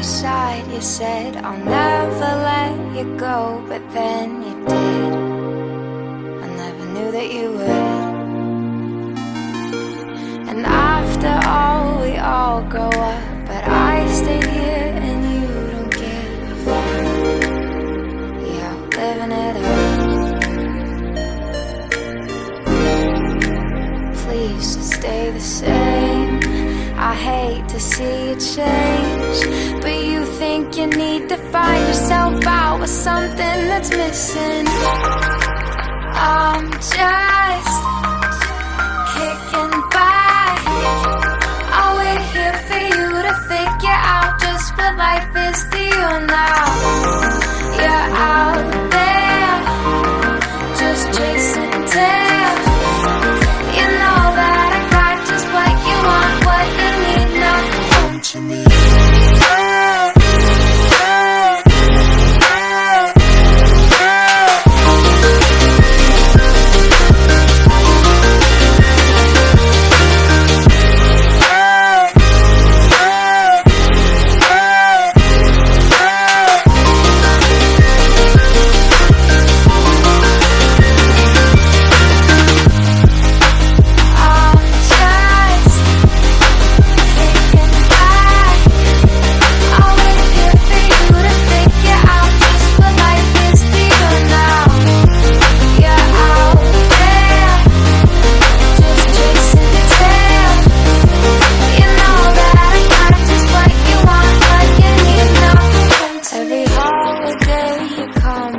you said I'll never let you go, but then you did. I never knew that you would. And after all, we all grow up, but I stayed here and you don't give a fuck. Yeah, living it up. Please just stay the same. I hate to see you change, think you need to find yourself out with something that's missing. I'm just kicking back. I'll wait here for you to figure out just what life is to you now. You're out there, just chasing tails. You know that I got just what you want, what you need now. Don't you?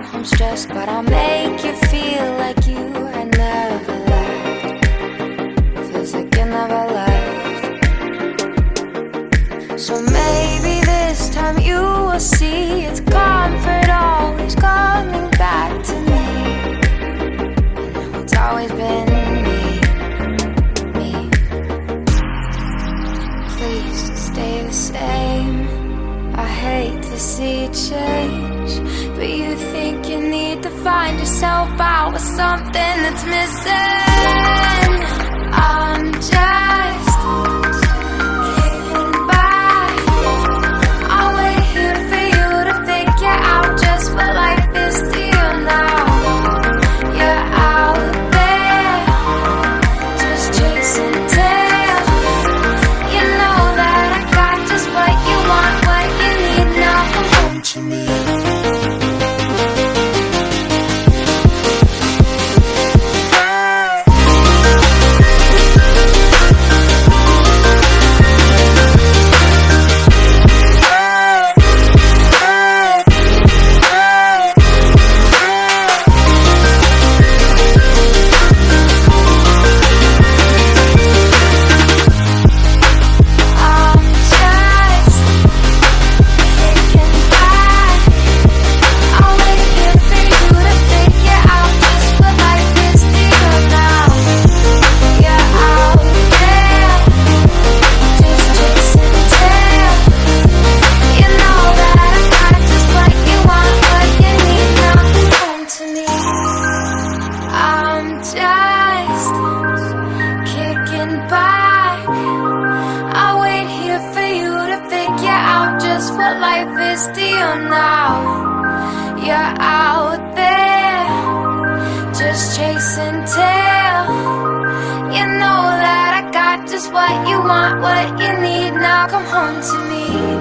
Home stressed, but I'll make you feel like you had never left. Feels like you never left. So maybe this time you will see it's comfort always coming back to me. It's always been me, me. Please stay the same. I hate to see you change, but you find yourself out with something that's missing. I'm just what life is you now. You're out there, just chasing tail. You know that I got just what you want, what you need now. Come home to me.